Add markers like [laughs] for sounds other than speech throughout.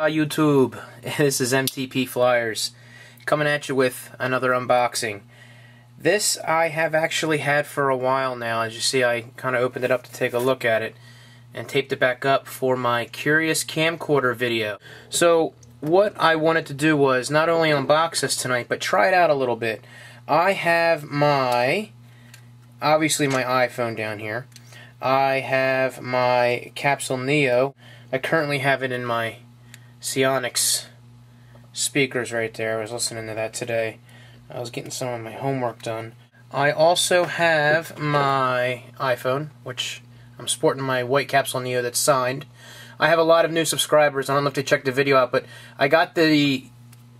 Uh, YouTube, [laughs] this is MTP Flyers coming at you with another unboxing. This I have actually had for a while now. As you see, I kind of opened it up to take a look at it and taped it back up for my Curious Camcorder video. So what I wanted to do was not only unbox this tonight, but try it out a little bit. I have my, obviously my iPhone down here. I have my Capsule Neo. I currently have it in my Sionix speakers right there. I was listening to that today. I was getting some of my homework done. I also have my iPhone, which I'm sporting my white capsule Neo that's signed. I have a lot of new subscribers. I don't know if they checked the video out, but I got the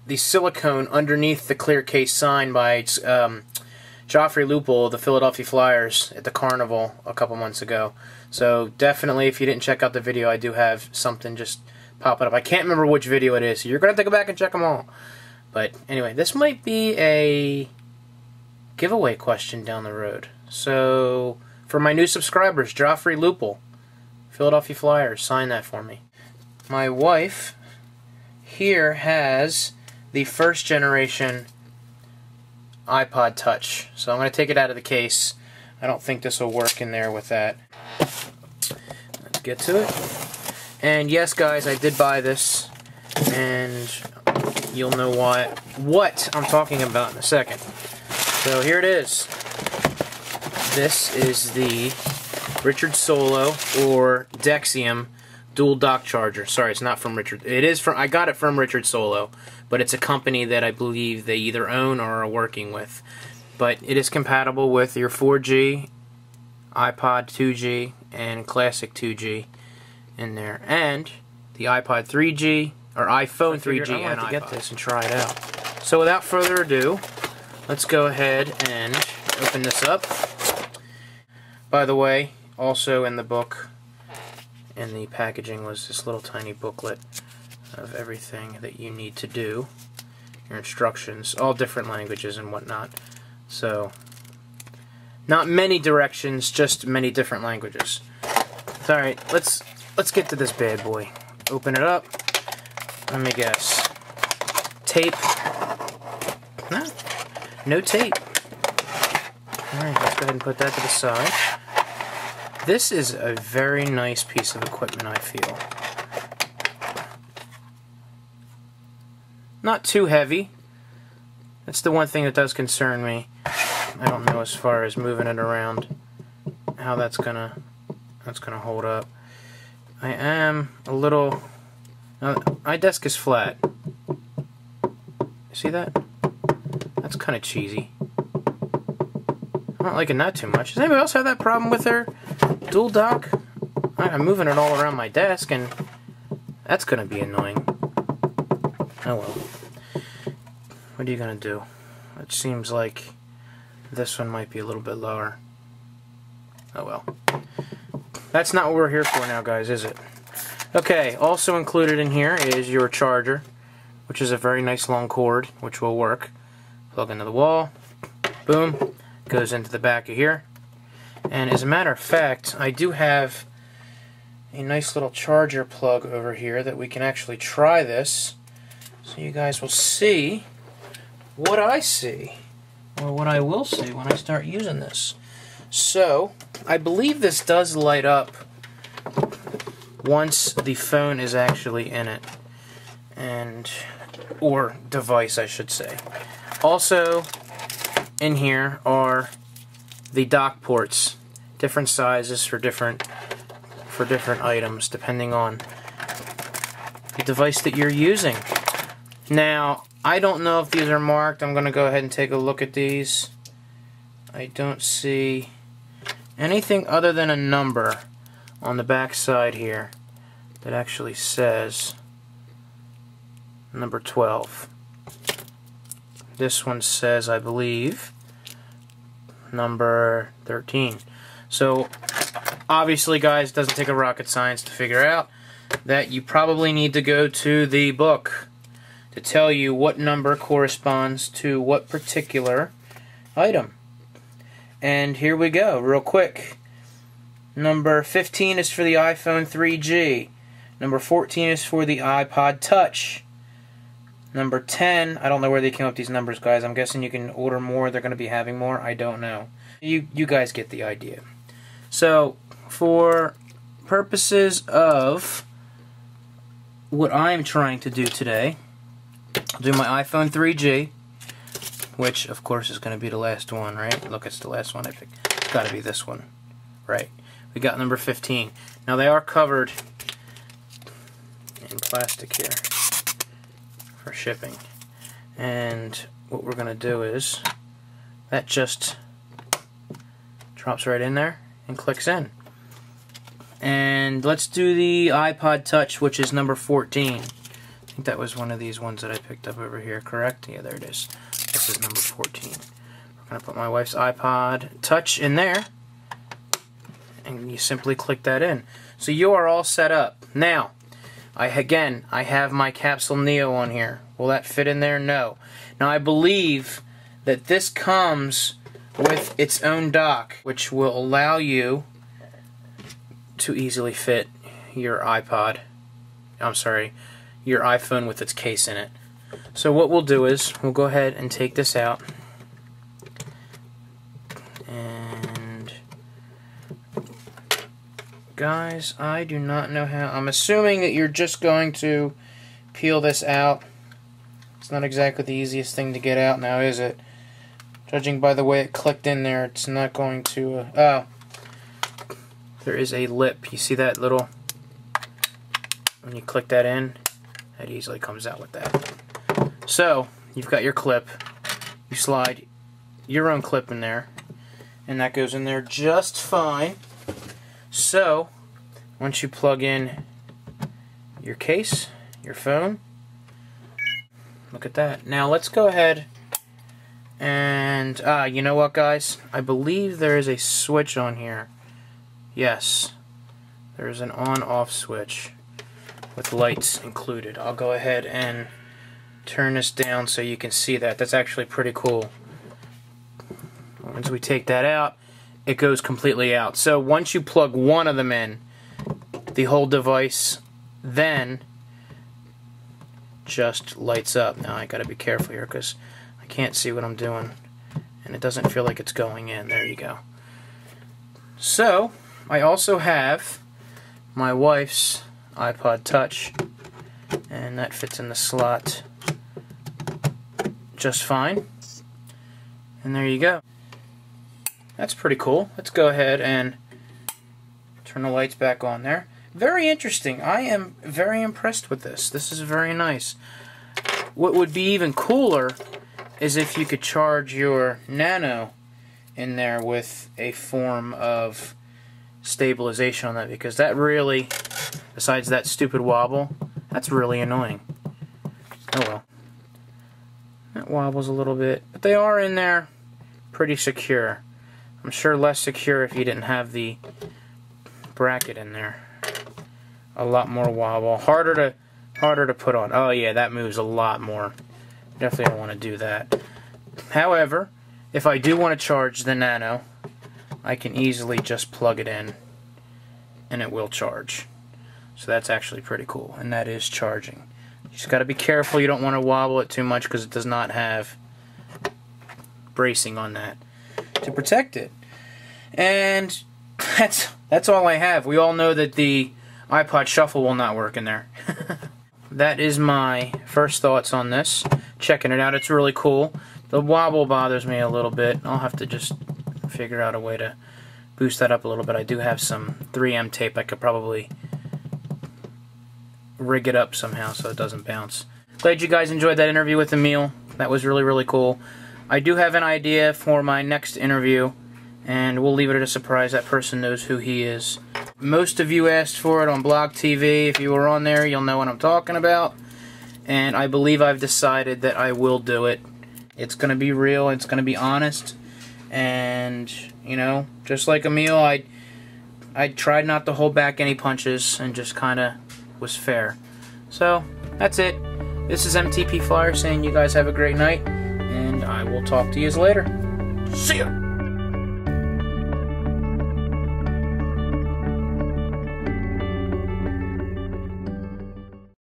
the silicone underneath the clear case signed by um, Joffrey Lupul, the Philadelphia Flyers, at the Carnival a couple months ago. So definitely, if you didn't check out the video, I do have something just popping up. I can't remember which video it is, so you're going to have to go back and check them all. But anyway, this might be a giveaway question down the road. So, for my new subscribers, Joffrey Lupul, Philadelphia Flyers, sign that for me. My wife here has the first generation iPod Touch. So I'm going to take it out of the case. I don't think this will work in there with that. Let's get to it. And yes, guys, I did buy this, and you'll know why, what I'm talking about in a second. So here it is. This is the Richard Solo or Dexim dual dock charger. Sorry, it's not from Richard. It is from. I got it from Richard Solo, but it's a company that I believe they either own or are working with. But it is compatible with your 4G, iPod 2G, and Classic 2G in there, and the iPod 3G or iPhone 3G and I get this and try it out. So without further ado, let's go ahead and open this up. By the way, also in the book, in the packaging was this little tiny booklet of everything that you need to do, your instructions, all different languages and whatnot. So, not many directions, just many different languages. Alright, let's let's get to this bad boy. Open it up. Let me guess. Tape. No, no tape. Alright, let's go ahead and put that to the side. This is a very nice piece of equipment, I feel. Not too heavy. That's the one thing that does concern me. I don't know as far as moving it around how that's gonna that's gonna hold up. I am a little... Uh, my desk is flat. See that? That's kind of cheesy. I'm not liking that too much. Does anybody else have that problem with their dual dock? I'm moving it all around my desk, and that's going to be annoying. Oh well. What are you going to do? It seems like this one might be a little bit lower. Oh well. That's not what we're here for now, guys, is it? Okay, also included in here is your charger, which is a very nice long cord, which will work. Plug into the wall, boom, goes into the back of here. And as a matter of fact, I do have a nice little charger plug over here that we can actually try this. So you guys will see what I see, or what I will see when I start using this. So, I believe this does light up once the phone is actually in it. And, or device, I should say. Also, in here are the dock ports. Different sizes for different for different items, depending on the device that you're using. Now, I don't know if these are marked. I'm going to go ahead and take a look at these. I don't see anything other than a number on the back side here that actually says number 12. This one says, I believe, number 13. So, obviously, guys, doesn't take a rocket science to figure out that you probably need to go to the book to tell you what number corresponds to what particular item. And here we go, real quick. Number 15 is for the iPhone 3G. Number 14 is for the iPod Touch. Number 10, I don't know where they came up with these numbers, guys. I'm guessing you can order more. They're going to be having more. I don't know. You, you guys get the idea. So, for purposes of what I'm trying to do today, I'll do my iPhone 3G, which, of course, is going to be the last one, right? Look, it's the last one I. It's got to be this one, right? We got number 15. Now, they are covered in plastic here for shipping. And what we're going to do is that just drops right in there and clicks in. And let's do the iPod Touch, which is number 14. I think that was one of these ones that I picked up over here, correct? Yeah, there it is. Is number 14. We're going to put my wife's iPod Touch in there. And you simply click that in. So you are all set up. Now, I again, I have my Capsule Neo on here. Will that fit in there? No. Now I believe that this comes with its own dock, which will allow you to easily fit your iPod. I'm sorry, your iPhone with its case in it. So what we'll do is we'll go ahead and take this out. And guys, I do not know how. I'm assuming that you're just going to peel this out. It's not exactly the easiest thing to get out now, is it? Judging by the way it clicked in there, it's not going to... Uh, oh. There is a lip. You see that little... When you click that in, that easily comes out with that. So, you've got your clip. You slide your own clip in there. And that goes in there just fine. So, once you plug in your case, your phone, look at that. Now let's go ahead and, ah, you know what guys? I believe there is a switch on here. Yes, there's an on-off switch with lights included. I'll go ahead and turn this down so you can see that. That's actually pretty cool. Once we take that out, it goes completely out. So once you plug one of them in, the whole device then just lights up. Now I gotta be careful here because I can't see what I'm doing and it doesn't feel like it's going in. There you go. So I also have my wife's iPod Touch and that fits in the slot just fine. And there you go. That's pretty cool. Let's go ahead and turn the lights back on there. Very interesting. I am very impressed with this. This is very nice. What would be even cooler is if you could charge your Nano in there with a form of stabilization on that because that really, besides that stupid wobble, that's really annoying. Oh well. Wobbles a little bit, but they are in there pretty secure. I'm sure less secure if you didn't have the bracket in there. A lot more wobble. Harder to harder to put on. Oh yeah, that moves a lot more. Definitely don't want to do that. However, if I do want to charge the Nano, I can easily just plug it in and it will charge. So that's actually pretty cool. And that is charging. You just got to be careful. You don't want to wobble it too much because it does not have bracing on that to protect it. And [laughs] that's that's all I have. We all know that the iPod Shuffle will not work in there. [laughs] that is my first thoughts on this. Checking it out, it's really cool. The wobble bothers me a little bit. I'll have to just figure out a way to boost that up a little bit. I do have some 3M tape. I could probably rig it up somehow so it doesn't bounce. Glad you guys enjoyed that interview with Emil. That was really, really cool. I do have an idea for my next interview, and we'll leave it at a surprise. That person knows who he is. Most of you asked for it on Blog TV. If you were on there, you'll know what I'm talking about. And I believe I've decided that I will do it. It's going to be real. It's going to be honest. And, you know, just like Emil, I, I tried not to hold back any punches and just kind of was fair. So, that's it. This is MTP Flyer saying you guys have a great night and I will talk to you later. See ya!